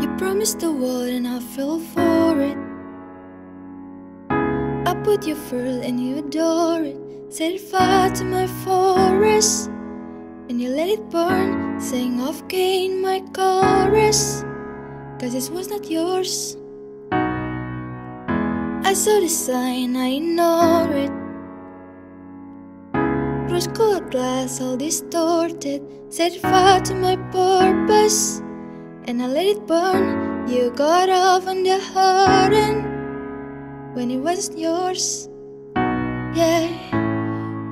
You promised the world and I fell for it. I put your fur and you adore it. Set fire to my forest and you let it burn. Saying I've gained my chorus, cause this was not yours. I saw the sign, I ignored it. Rose colored glass, all distorted. Set fire to my purpose, and I let it burn. You got off on the hurting when it wasn't yours. Yeah,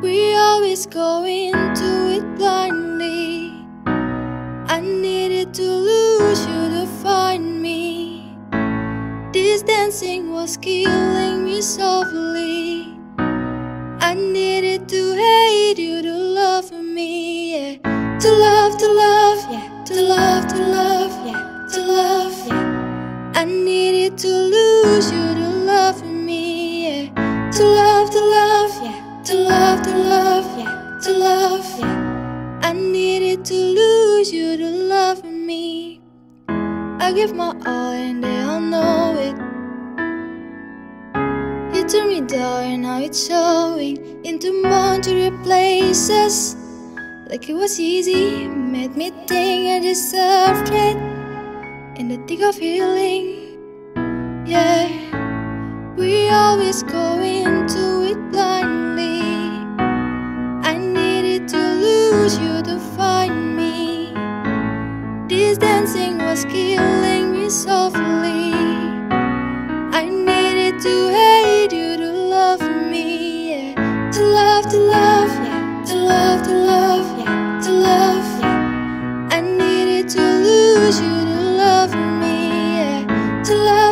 we always go into it blindly. I needed to lose you to find me. This dancing was killing me softly. I needed I needed to lose you to love me, yeah. To love, to love, yeah. To love, to love, yeah. To love, yeah. I needed to lose you to love me. I give my all and they all know it. You turned me down and now it's showing into multiple places. Like it was easy, made me think I deserved it. In the thick of healing, yeah. We always go into it blindly. I needed to lose you to find me. This dancing was killing me softly. I needed to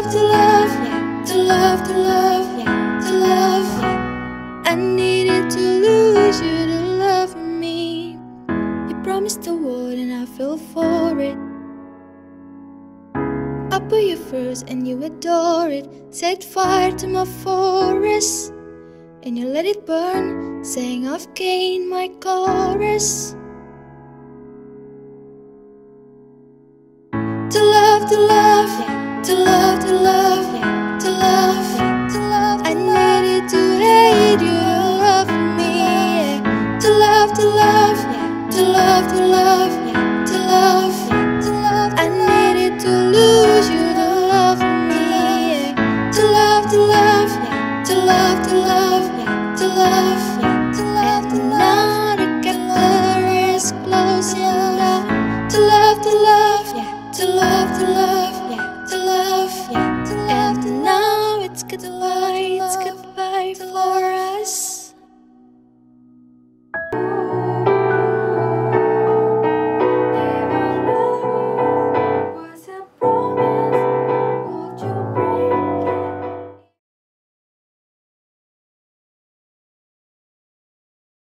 love, to love, yeah. To love, to love, yeah. To love, yeah. I needed to lose you to love me. You promised the world and I fell for it. I put you first and you adore it. Set fire to my forest and you let it burn. Saying I've gained my chorus. To love, to love. To love, to love. To love. To love, I needed to hate you love me. To love, to love. To love, to love, the Lord.